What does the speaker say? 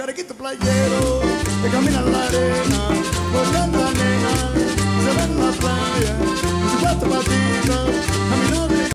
Chalequito playero que camina en la arena, buscando a nena, se va en la playa, su